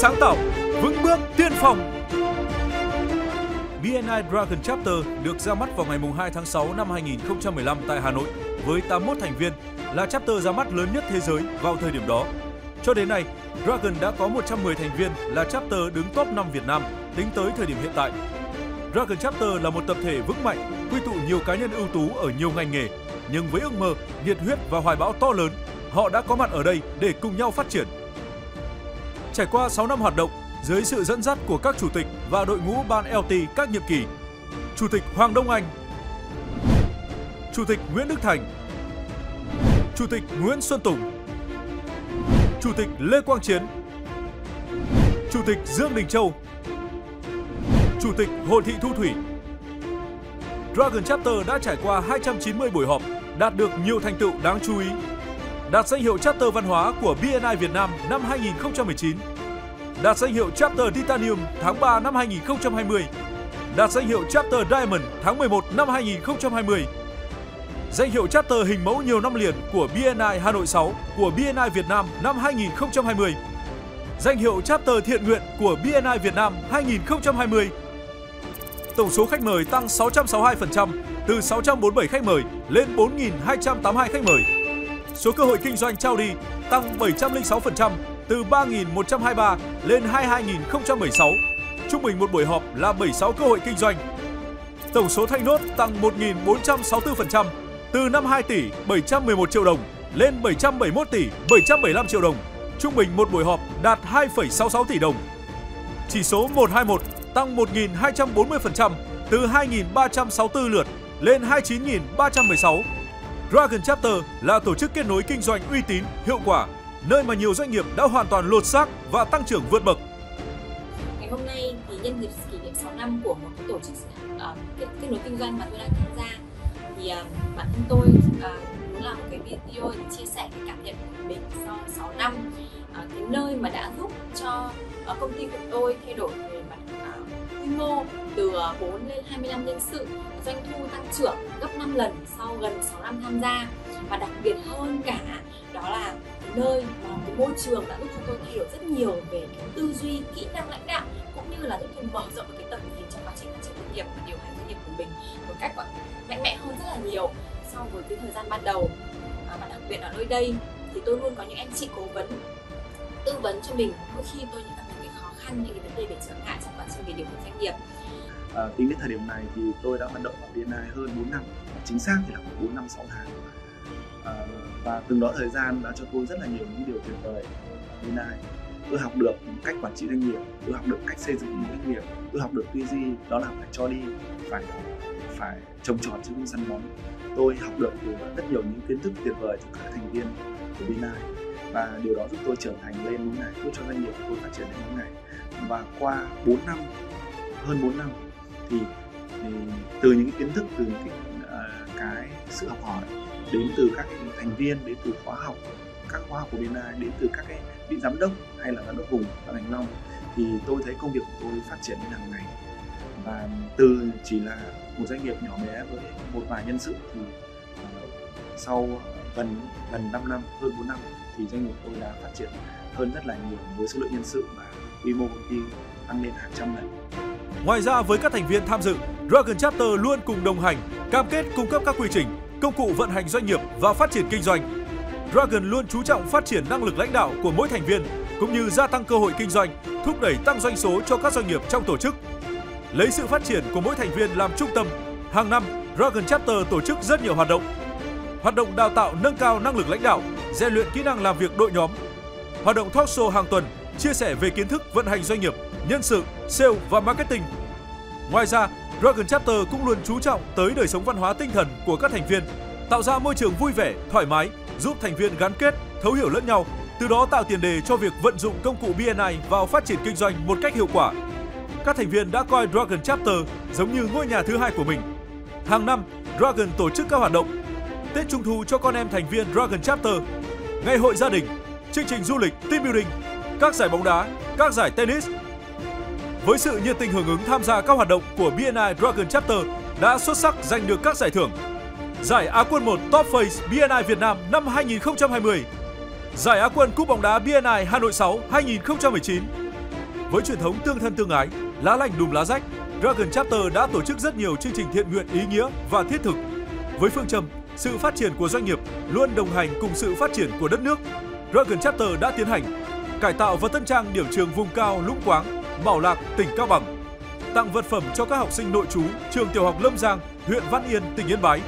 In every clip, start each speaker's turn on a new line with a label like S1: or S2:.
S1: sáng tạo, vững bước tiên phong. BNI Dragon Chapter được ra mắt vào ngày 2 tháng 6 năm 2015 tại Hà Nội với 81 thành viên, là chapter ra mắt lớn nhất thế giới vào thời điểm đó. Cho đến nay, Dragon đã có 110 thành viên là chapter đứng top 5 Việt Nam tính tới thời điểm hiện tại. Dragon Chapter là một tập thể vững mạnh, quy tụ nhiều cá nhân ưu tú ở nhiều ngành nghề, nhưng với ước mơ, nhiệt huyết và hoài bão to lớn, họ đã có mặt ở đây để cùng nhau phát triển. Trải qua 6 năm hoạt động, dưới sự dẫn dắt của các chủ tịch và đội ngũ ban LT các nhiệm kỳ, Chủ tịch Hoàng Đông Anh, Chủ tịch Nguyễn Đức Thành, Chủ tịch Nguyễn Xuân Tùng, Chủ tịch Lê Quang Chiến, Chủ tịch Dương Đình Châu, Chủ tịch Hồ Thị Thu Thủy. Dragon Chapter đã trải qua 290 buổi họp, đạt được nhiều thành tựu đáng chú ý. Đạt danh hiệu Chapter Văn hóa của BNI Việt Nam năm 2019. Đạt danh hiệu Chapter Titanium tháng 3 năm 2020. Đạt danh hiệu Chapter Diamond tháng 11 năm 2020. Danh hiệu Chapter hình mẫu nhiều năm liền của BNI Hà Nội 6 của BNI Việt Nam năm 2020. Danh hiệu Chapter Thiện nguyện của BNI Việt Nam 2020 tổng số khách mời tăng 662% từ 647 khách mời lên 4.282 khách mời. Số cơ hội kinh doanh trao đi tăng 706% từ 3.123 lên 22.016. Trung bình một buổi họp là 76 cơ hội kinh doanh. Tổng số thanh nốt tăng 1.464% từ 52 tỷ 711 triệu đồng lên 771 tỷ 775 triệu đồng. Trung bình một buổi họp đạt 2,66 tỷ đồng. Chỉ số 121 tăng 1.240% từ 2.364 lượt lên 29.316. Dragon Chapter là tổ chức kết nối kinh doanh uy tín, hiệu quả, nơi mà nhiều doanh nghiệp đã hoàn toàn lột xác và tăng trưởng vượt bậc.
S2: Ngày hôm nay thì nhân dịp kỷ niệm 6 năm của một cái tổ chức uh, kết, kết nối kinh doanh mà tôi đang tham gia thì uh, bản thân tôi ờ, uh, muốn làm một cái video để chia sẻ cái cảm nhận của mình sau 6 năm uh, cái nơi mà đã giúp cho uh, công ty của tôi thay đổi về mặt uh, quy mô từ à, 4 lên 25 nhân sự, doanh thu tăng trưởng gấp 5 lần sau gần 6 năm tham gia. Và đặc biệt hơn cả, đó là cái nơi mà cái môi trường đã giúp cho tôi thay đổi rất nhiều về cái tư duy, kỹ năng lãnh đạo, cũng như là giúp tôi mở rộng cái tầm nhìn trong quá trình phát triển doanh nghiệp và điều hành doanh nghiệp của mình một cách mạnh mẽ hơn rất là nhiều so với cái thời gian ban đầu. À, và đặc biệt ở nơi đây thì tôi luôn có những anh chị cố vấn, tư vấn cho mình. Mỗi khi tôi gặp những khăn những cái vấn đề về trở ngại trong quá trình về điều hành doanh nghiệp?
S3: À, tính đến thời điểm này thì tôi đã hoạt động ở BNI hơn 4 năm. Chính xác thì là khoảng 4 năm 6 tháng. À, và từng đó thời gian đã cho tôi rất là nhiều những điều tuyệt vời ở BNI tôi học được cách quản trị doanh nghiệp tôi học được cách xây dựng một doanh nghiệp tôi học được tư duy đó là phải cho đi phải phải trồng trọt chứ không săn bón. Tôi học được từ rất nhiều những kiến thức tuyệt vời từ các thành viên của BNI và điều đó giúp tôi trưởng thành lên lúc này giúp cho doanh nghiệp của tôi phát triển đến lúc này và qua 4 năm hơn 4 năm thì, thì từ những kiến thức từ những cái, uh, cái sự học hỏi đến từ các cái thành viên đến từ khóa học các khóa học của BNI đến từ các cái vị giám đốc hay là giám đốc vùng và thành long thì tôi thấy công việc của tôi phát triển đến hàng ngày. Và từ chỉ là một doanh nghiệp nhỏ bé với một vài nhân sự thì uh, sau gần gần 5 năm hơn 4 năm thì doanh nghiệp tôi đã phát triển hơn rất là nhiều với số lượng nhân sự và quy mô công ty tăng lên hàng trăm lần.
S1: Ngoài ra với các thành viên tham dự, Dragon Chapter luôn cùng đồng hành, cam kết cung cấp các quy trình, công cụ vận hành doanh nghiệp và phát triển kinh doanh. Dragon luôn chú trọng phát triển năng lực lãnh đạo của mỗi thành viên cũng như gia tăng cơ hội kinh doanh, thúc đẩy tăng doanh số cho các doanh nghiệp trong tổ chức. Lấy sự phát triển của mỗi thành viên làm trung tâm, hàng năm Dragon Chapter tổ chức rất nhiều hoạt động. Hoạt động đào tạo nâng cao năng lực lãnh đạo, rèn luyện kỹ năng làm việc đội nhóm. Hoạt động talk show hàng tuần chia sẻ về kiến thức vận hành doanh nghiệp, nhân sự, sale và marketing. Ngoài ra, Dragon Chapter cũng luôn chú trọng tới đời sống văn hóa tinh thần của các thành viên, tạo ra môi trường vui vẻ, thoải mái, giúp thành viên gắn kết, thấu hiểu lẫn nhau, từ đó tạo tiền đề cho việc vận dụng công cụ BNI vào phát triển kinh doanh một cách hiệu quả. Các thành viên đã coi Dragon Chapter giống như ngôi nhà thứ hai của mình. Hàng năm, Dragon tổ chức các hoạt động Tết Trung thu cho con em thành viên Dragon Chapter, ngày hội gia đình, chương trình du lịch, team building, các giải bóng đá, các giải tennis. Với sự nhiệt tình hưởng ứng tham gia các hoạt động của BNI Dragon Chapter đã xuất sắc giành được các giải thưởng. Giải Á quân 1 Top Face BNI Việt Nam năm 2020, Giải Á quân Cúp bóng đá BNI Hà Nội 6 2019. Với truyền thống tương thân tương ái, lá lành đùm lá rách, Dragon Chapter đã tổ chức rất nhiều chương trình thiện nguyện ý nghĩa và thiết thực. Với phương châm sự phát triển của doanh nghiệp luôn đồng hành cùng sự phát triển của đất nước, Dragon Chapter đã tiến hành cải tạo và tân trang điểm trường vùng cao Lũng Quáng, Bảo Lạc, tỉnh Cao Bằng, tặng vật phẩm cho các học sinh nội trú trường tiểu học Lâm Giang, huyện Văn Yên, tỉnh Yên Bái.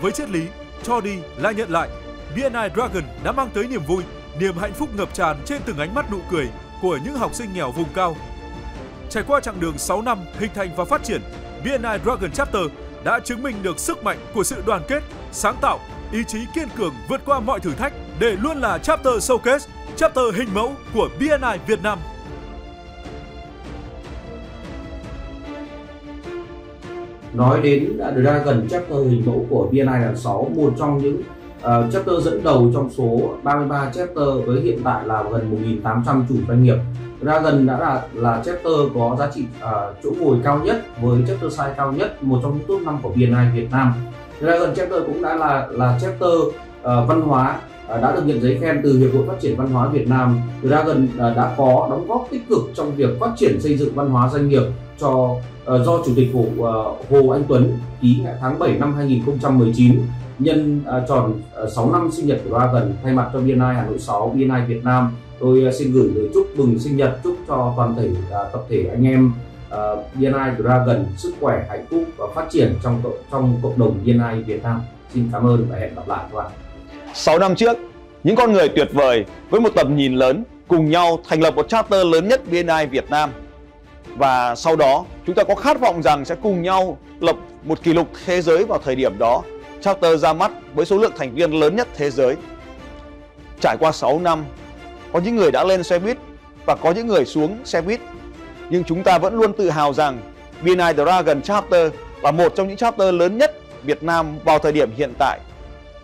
S1: Với triết lý cho đi là nhận lại, BNI Dragon đã mang tới niềm vui, niềm hạnh phúc ngập tràn trên từng ánh mắt nụ cười của những học sinh nghèo vùng cao. Trải qua chặng đường 6 năm hình thành và phát triển, BNI Dragon Chapter đã chứng minh được sức mạnh của sự đoàn kết, sáng tạo, ý chí kiên cường vượt qua mọi thử thách để luôn là chapter showcase, chapter hình mẫu của BNI Việt Nam.
S4: Nói đến Dragon chapter hình mẫu của BNI là 6, một trong những uh, chapter dẫn đầu trong số 33 chapter với hiện tại là gần 1.800 chủ doanh nghiệp. Dragon đã là là chapter có giá trị uh, chỗ ngồi cao nhất với chapter size cao nhất, một trong những top 5 của BNI Việt Nam. Dragon chapter cũng đã là là chapter uh, văn hóa À, đã được nhận giấy khen từ Hiệp hội Phát triển Văn hóa Việt Nam. Dragon à, đã có đóng góp tích cực trong việc phát triển xây dựng văn hóa doanh nghiệp cho ờ, do Chủ tịch Hồ, ờ, Hồ Anh Tuấn ký ngày tháng 7 năm 2019 nhân à, tròn ờ, 6 năm sinh nhật của Dragon thay mặt cho BNI Hà Nội 6, BNI Việt Nam tôi xin gửi lời chúc mừng sinh nhật chúc cho toàn thể tập thể anh em BNI Dragon sức khỏe hạnh phúc và phát triển trong trong cộng đồng BNI Việt Nam. Xin cảm ơn và hẹn gặp lại các bạn.
S5: 6 năm trước những con người tuyệt vời với một tầm nhìn lớn cùng nhau thành lập một charter lớn nhất BNI Việt Nam và sau đó chúng ta có khát vọng rằng sẽ cùng nhau lập một kỷ lục thế giới vào thời điểm đó. Charter ra mắt với số lượng thành viên lớn nhất thế giới. Trải qua 6 năm, có những người đã lên xe buýt và có những người xuống xe buýt. Nhưng chúng ta vẫn luôn tự hào rằng BNI Dragon Chapter là một trong những chapter lớn nhất Việt Nam vào thời điểm hiện tại.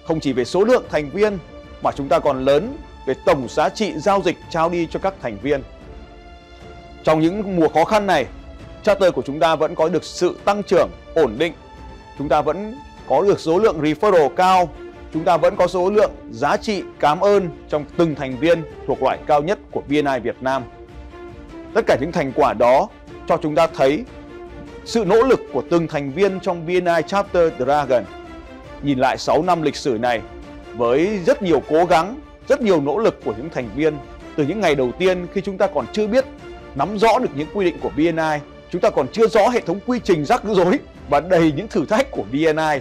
S5: Không chỉ về số lượng thành viên mà chúng ta còn lớn về tổng giá trị giao dịch trao đi cho các thành viên. Trong những mùa khó khăn này, charter của chúng ta vẫn có được sự tăng trưởng ổn định. Chúng ta vẫn có được số lượng referral cao, chúng ta vẫn có số lượng giá trị cảm ơn trong từng thành viên thuộc loại cao nhất của BNI Việt Nam. Tất cả những thành quả đó cho chúng ta thấy sự nỗ lực của từng thành viên trong BNI Chapter Dragon. Nhìn lại 6 năm lịch sử này với rất nhiều cố gắng, rất nhiều nỗ lực của những thành viên từ những ngày đầu tiên khi chúng ta còn chưa biết nắm rõ được những quy định của BNI, chúng ta còn chưa rõ hệ thống quy trình rắc rối và đầy những thử thách của BNI.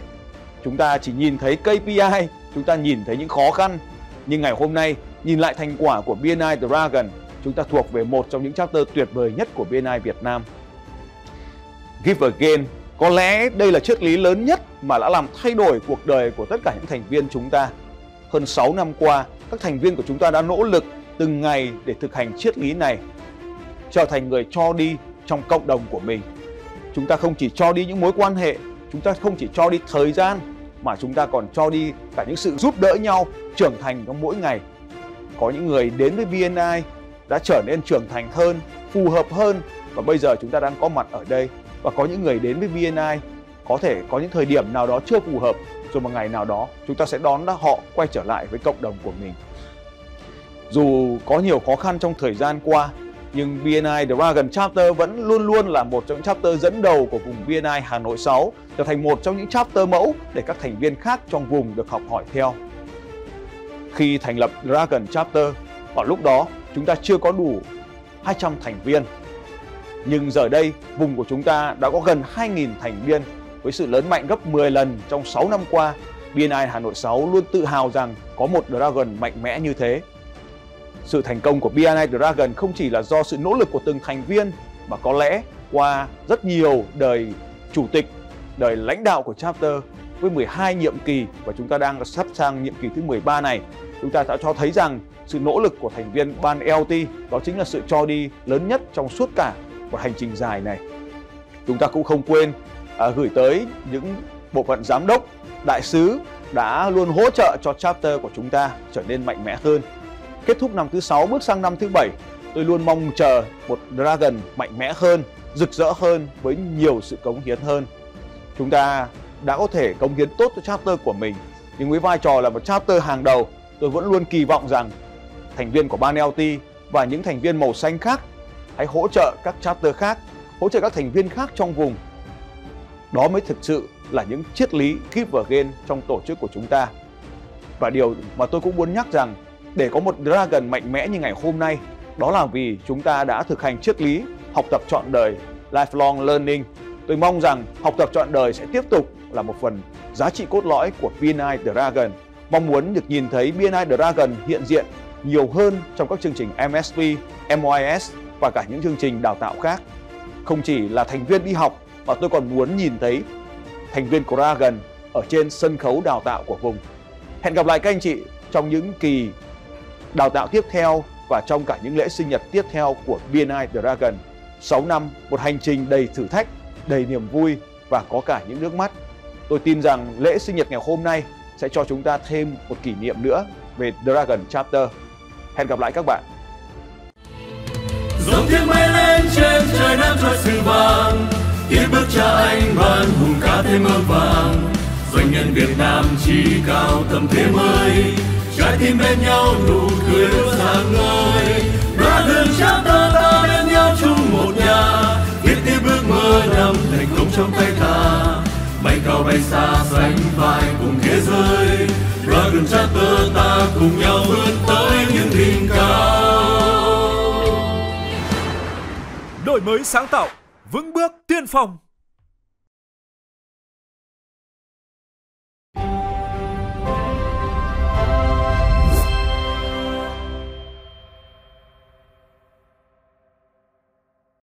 S5: Chúng ta chỉ nhìn thấy KPI, chúng ta nhìn thấy những khó khăn. Nhưng ngày hôm nay, nhìn lại thành quả của BNI Dragon, chúng ta thuộc về một trong những chapter tuyệt vời nhất của BNI Việt Nam. Give again, có lẽ đây là triết lý lớn nhất mà đã làm thay đổi cuộc đời của tất cả những thành viên chúng ta. Hơn 6 năm qua, các thành viên của chúng ta đã nỗ lực từng ngày để thực hành triết lý này trở thành người cho đi trong cộng đồng của mình. Chúng ta không chỉ cho đi những mối quan hệ, chúng ta không chỉ cho đi thời gian mà chúng ta còn cho đi cả những sự giúp đỡ nhau trưởng thành trong mỗi ngày. Có những người đến với BNI đã trở nên trưởng thành hơn, phù hợp hơn và bây giờ chúng ta đang có mặt ở đây và có những người đến với VNI có thể có những thời điểm nào đó chưa phù hợp rồi một ngày nào đó chúng ta sẽ đón họ quay trở lại với cộng đồng của mình. Dù có nhiều khó khăn trong thời gian qua nhưng BNI Dragon Chapter vẫn luôn luôn là một trong những chapter dẫn đầu của vùng BNI Hà Nội 6, trở thành một trong những chapter mẫu để các thành viên khác trong vùng được học hỏi theo. Khi thành lập Dragon Chapter, vào lúc đó chúng ta chưa có đủ 200 thành viên. Nhưng giờ đây, vùng của chúng ta đã có gần 2.000 thành viên với sự lớn mạnh gấp 10 lần trong 6 năm qua. BNI Hà Nội 6 luôn tự hào rằng có một Dragon mạnh mẽ như thế sự thành công của BNI Dragon không chỉ là do sự nỗ lực của từng thành viên mà có lẽ qua rất nhiều đời chủ tịch, đời lãnh đạo của chapter với 12 nhiệm kỳ và chúng ta đang sắp sang nhiệm kỳ thứ 13 này, chúng ta đã cho thấy rằng sự nỗ lực của thành viên ban LT đó chính là sự cho đi lớn nhất trong suốt cả một hành trình dài này. Chúng ta cũng không quên à, gửi tới những bộ phận giám đốc, đại sứ đã luôn hỗ trợ cho chapter của chúng ta trở nên mạnh mẽ hơn Kết thúc năm thứ sáu bước sang năm thứ bảy, tôi luôn mong chờ một Dragon mạnh mẽ hơn, rực rỡ hơn với nhiều sự cống hiến hơn. Chúng ta đã có thể cống hiến tốt cho chapter của mình, nhưng với vai trò là một chapter hàng đầu, tôi vẫn luôn kỳ vọng rằng thành viên của ban LT và những thành viên màu xanh khác hãy hỗ trợ các chapter khác, hỗ trợ các thành viên khác trong vùng. Đó mới thực sự là những triết lý give again trong tổ chức của chúng ta. Và điều mà tôi cũng muốn nhắc rằng để có một Dragon mạnh mẽ như ngày hôm nay, đó là vì chúng ta đã thực hành triết lý học tập trọn đời, lifelong learning. Tôi mong rằng học tập trọn đời sẽ tiếp tục là một phần giá trị cốt lõi của BNI Dragon. Mong muốn được nhìn thấy BNI Dragon hiện diện nhiều hơn trong các chương trình MSP, MYS và cả những chương trình đào tạo khác. Không chỉ là thành viên đi học mà tôi còn muốn nhìn thấy thành viên của Dragon ở trên sân khấu đào tạo của vùng. Hẹn gặp lại các anh chị trong những kỳ đào tạo tiếp theo và trong cả những lễ sinh nhật tiếp theo của BNI Dragon. 6 năm, một hành trình đầy thử thách, đầy niềm vui và có cả những nước mắt. Tôi tin rằng lễ sinh nhật ngày hôm nay sẽ cho chúng ta thêm một kỷ niệm nữa về Dragon Chapter. Hẹn gặp lại các bạn
S6: dòng thiên bay lên trên trời nam trôi sự vàng. Tiếp bước cha anh ban hùng ca thêm mơ vàng. Doanh nhân Việt Nam chỉ cao tầm thế mới. Trái tim bên nhau nụ cười sáng ngời. Ba đường cha ta bên nhau chung một nhà. Viết tiếp bước mơ năm thành công trong tay ta. Bay cao bay xa sánh vai cùng thế giới.
S1: Mới sáng tạo, vững bước tiên phong.